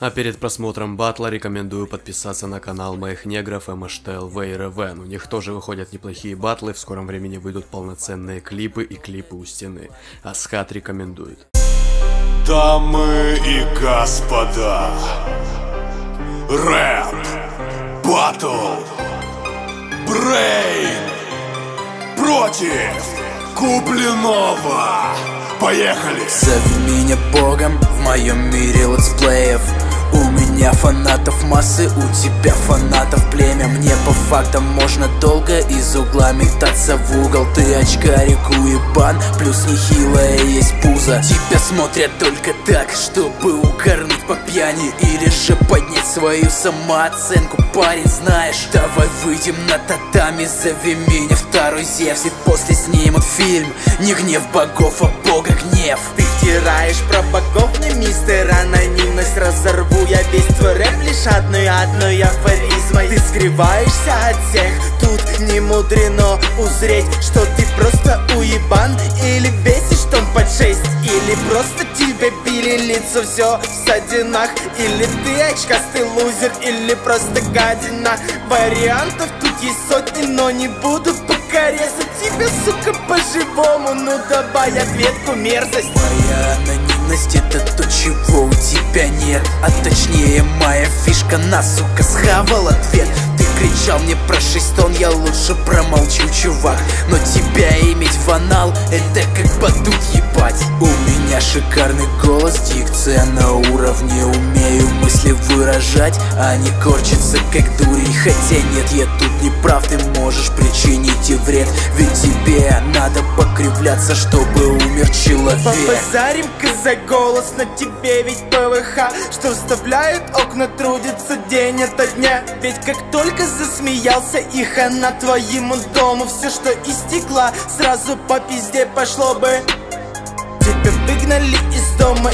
А перед просмотром батла рекомендую подписаться на канал моих негров МШТЛВ и РВН. У них тоже выходят неплохие батлы, в скором времени выйдут полноценные клипы и клипы у стены. Асхат рекомендует. Дамы и господа, рэп, батл, брейн против Куплинова. Поехали! Зови меня богом в моем мире летсплеев меня фанатов массы, у тебя фанатов племя. Мне по фактам можно долго из угла метаться в угол. Ты очкарик уебан, плюс нехилая есть пузо. Тебя смотрят только так, чтобы укорнуть по пьяни Или же поднять свою самооценку. Парень, знаешь, давай выйдем на татами Зови меня второй Зевс И после снимут фильм Не гнев богов, а бога гнев Ты втираешь про богов, не мистер Анонимность разорву я лишь одной одной афоризмой. Ты скрываешься от всех, тут не мудрено узреть Что ты просто уебан или весишь том под шесть Или просто тебе били лицо все в садинах Или ты очкастый лузер, или просто гадина. Вариантов тут есть сотни, но не буду пока тебя, сука, по-живому. Ну давай ответку мерзость. Моя анонимность это то, чего у тебя нет А точнее моя фишка на, сука, схавал ответ. Ты кричал мне про шесть тонн, я лучше промолчу, чувак. Но тебя иметь в анал, это как подуть ебать. У меня шикарный голос, дикция на уровне. Умею мысли выражать, а не корчиться как дурень Хотя нет, я тут не прав, ты можешь причинить и вред. Ведь тебе надо покривляться, чтобы умер человек. Побазарим-ка за голос на тебе ведь ПВХ Что вставляют окна, трудится день ото дня. Ведь как только засмеялся и хана твоему дому Все, что из сразу по пизде пошло бы. Тебя выгнали из дома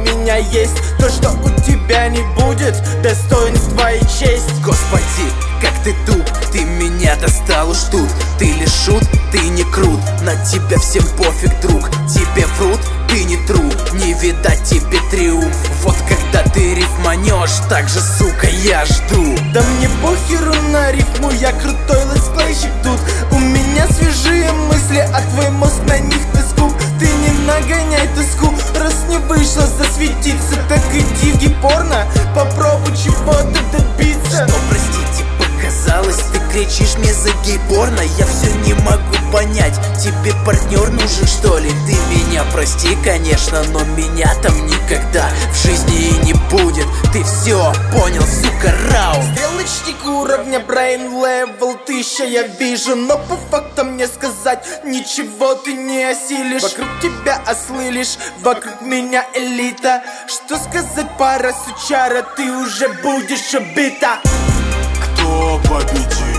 меня есть. То, что у тебя не будет, достоинства и честь. Господи, как ты туп, ты меня достал уж тут. Ты лишь шут, ты не крут, на тебя всем пофиг, друг. Тебе врут, ты не true, не видать тебе триумф. Вот когда ты рифманешь, так же, сука, я жду. Да мне похеру на рифму, я крутой летсплейщик тут. У меня свежие мысли, а твой мозг на них тоску Ты не нагоняй тоску, раз не вышло засветиться. Так иди в гипорно, попробуй чего-то добиться. Что, простите, показалось, ты кричишь мне за гей-порно Я все не могу понять, тебе партнер нужен что ли? Ты меня прости, конечно, но меня там никогда в жизни и не будет. Ты все понял, сука, рау Стрелочник уровня brain level тысяча я вижу. Но по фактам мне сказать ничего ты не осилишь. Вокруг тебя ослы лишь, вокруг меня элита. Что сказать пара сучара, ты уже будешь убита. Кто победил?